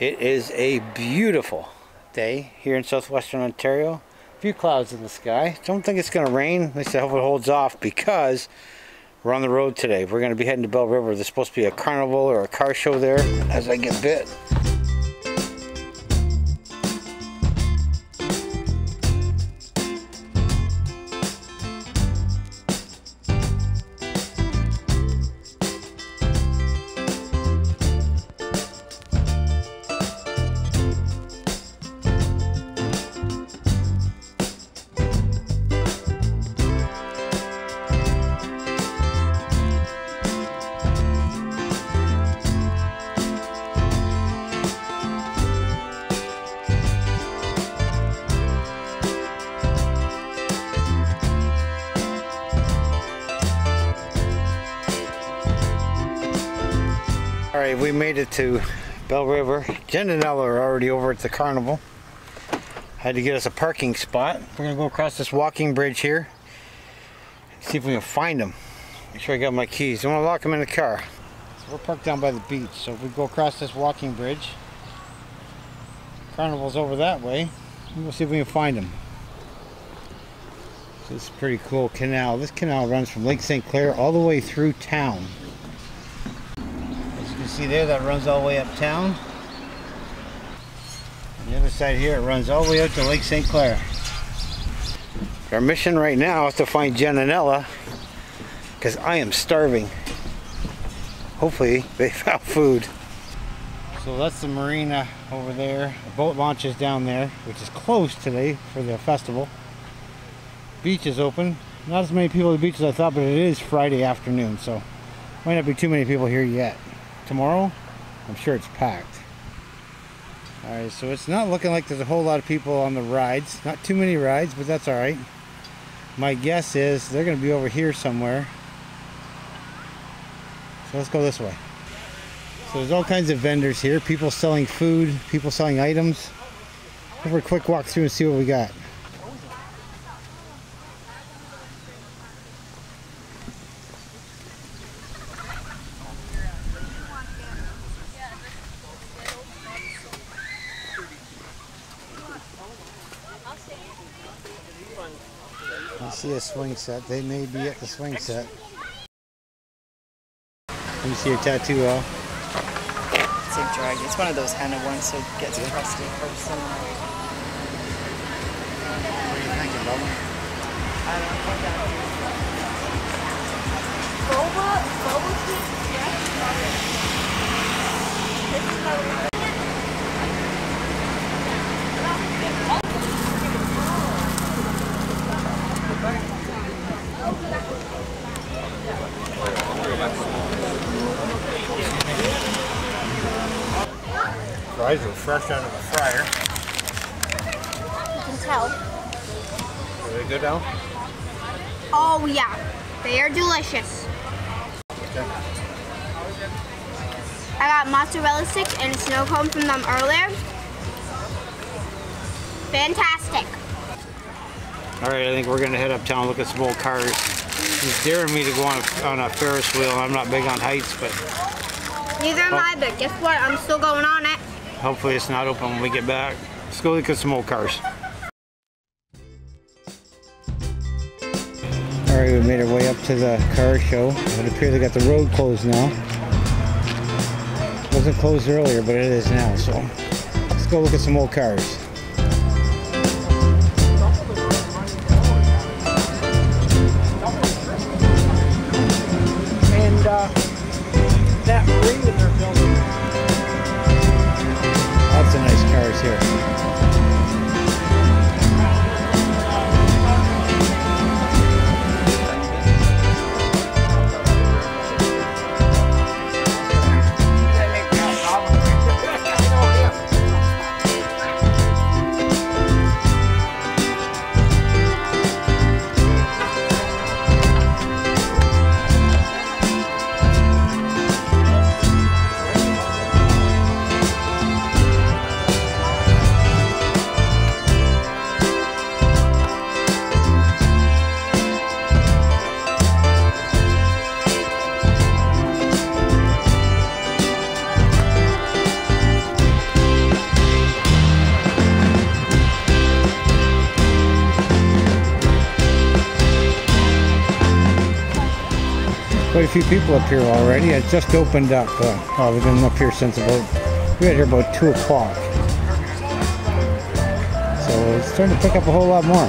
It is a beautiful day here in southwestern Ontario. A few clouds in the sky. Don't think it's going to rain. At least I hope it holds off because we're on the road today. We're going to be heading to Belle River. There's supposed to be a carnival or a car show there as I get bit. All right, we made it to Belle River. Jen and Ella are already over at the carnival. Had to get us a parking spot. We're gonna go across this walking bridge here. See if we can find them. Make sure I got my keys. I wanna lock them in the car. So we're parked down by the beach. So if we go across this walking bridge, carnival's over that way. We'll see if we can find them. This is a pretty cool canal. This canal runs from Lake St. Clair all the way through town. See there, that runs all the way uptown. On the other side here, it runs all the way out to Lake St. Clair. Our mission right now is to find Jen and Ella because I am starving. Hopefully they found food. So that's the marina over there. The boat launch is down there, which is closed today for the festival. Beach is open. Not as many people at the beach as I thought, but it is Friday afternoon, so might not be too many people here yet. Tomorrow, I'm sure it's packed. Alright, so it's not looking like there's a whole lot of people on the rides. Not too many rides, but that's alright. My guess is they're going to be over here somewhere. So let's go this way. So there's all kinds of vendors here. People selling food, people selling items. Have a quick walk through and see what we got. See a swing set. They may be at the swing set. Let me see your tattoo, Al. It's a drag. It's one of those henna ones, so it gets crusty first. And What you Bubba? I don't know what that is. Boba, boba tea, yes, Fries are fresh out of the fryer. You can tell. Are they good, Al? Oh yeah, they are delicious. I got mozzarella sticks and a snow cone from them earlier. Fantastic. All right, I think we're gonna head uptown, look at some old cars. He's daring me to go on a, on a Ferris wheel. I'm not big on heights, but Neither am oh. I, but guess what? I'm still going on it. Hopefully it's not open when we get back. Let's go look at some old cars. All right, we made our way up to the car show. It appears they got the road closed now. wasn't closed earlier, but it is now. So let's go look at some old cars. Quite a few people up here already. It just opened up. Uh, oh, we've been up here since about, we got here about 2 o'clock. So it's starting to pick up a whole lot more.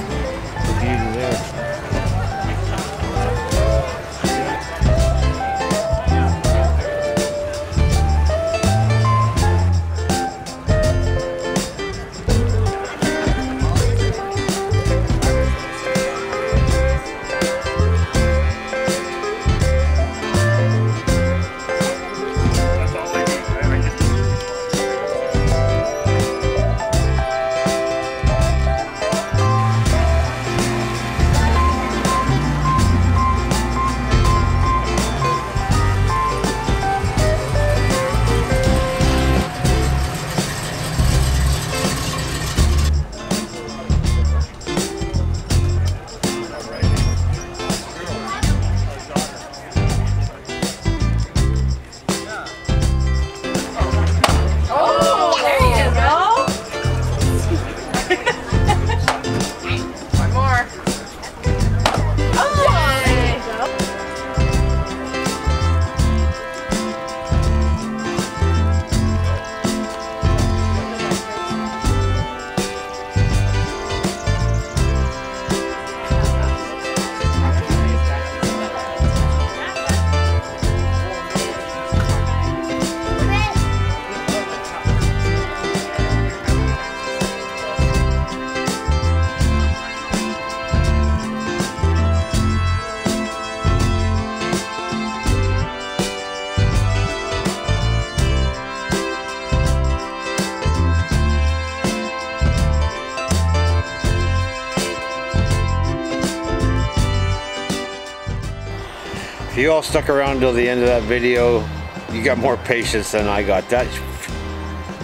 If you all stuck around till the end of that video, you got more patience than I got. That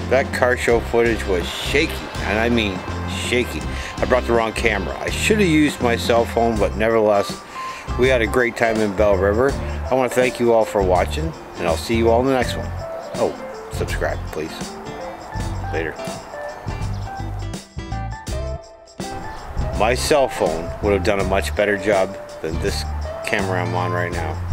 that car show footage was shaky, and I mean shaky. I brought the wrong camera. I should have used my cell phone, but nevertheless, we had a great time in Belle River. I want to thank you all for watching, and I'll see you all in the next one. Oh, subscribe, please. Later. My cell phone would have done a much better job than this camera I'm on right now.